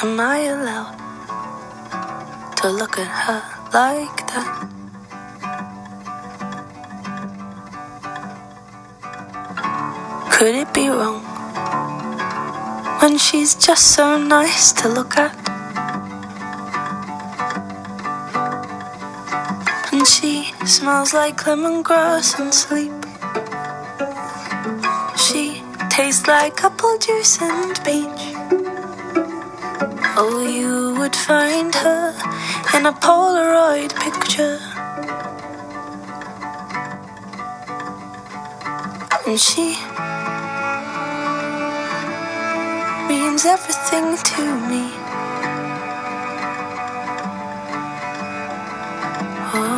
Am I allowed to look at her like that? Could it be wrong when she's just so nice to look at? And she smells like lemongrass and sleep. She tastes like apple juice and peach. Oh, you would find her in a Polaroid picture. And she means everything to me. Oh.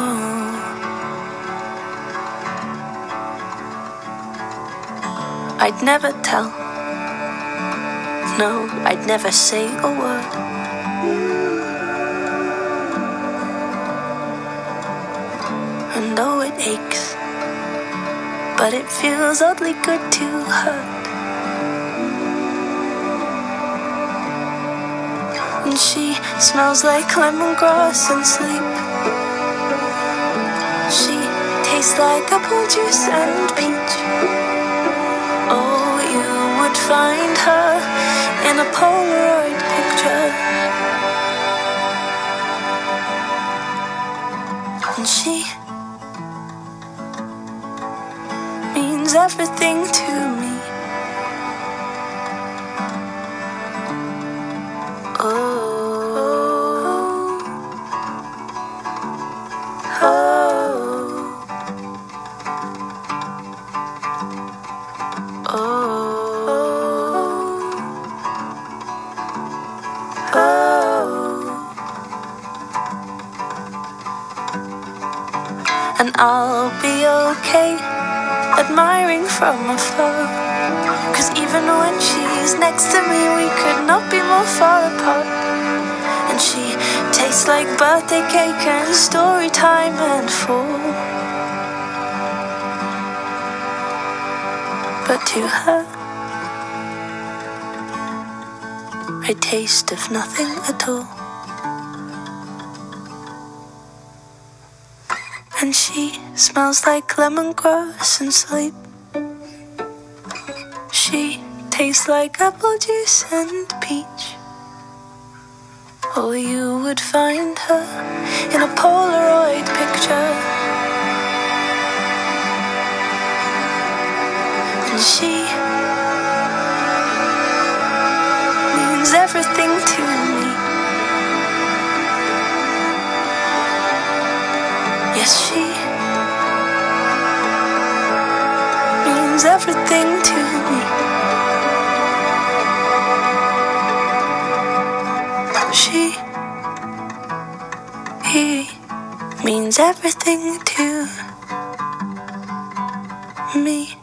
I'd never tell. No, I'd never say a word. And though it aches, but it feels oddly good to hurt. And she smells like lemongrass and sleep. She tastes like apple juice and peach. Oh, you would find a Polaroid picture. And she means everything to me. And I'll be okay admiring from afar. Cause even when she's next to me, we could not be more far apart. And she tastes like birthday cake and story time and fall. But to her, I taste of nothing at all. And she smells like lemongrass and sleep. She tastes like apple juice and peach. Oh, you would find her in a Polaroid picture. And she everything to me. She, he means everything to me.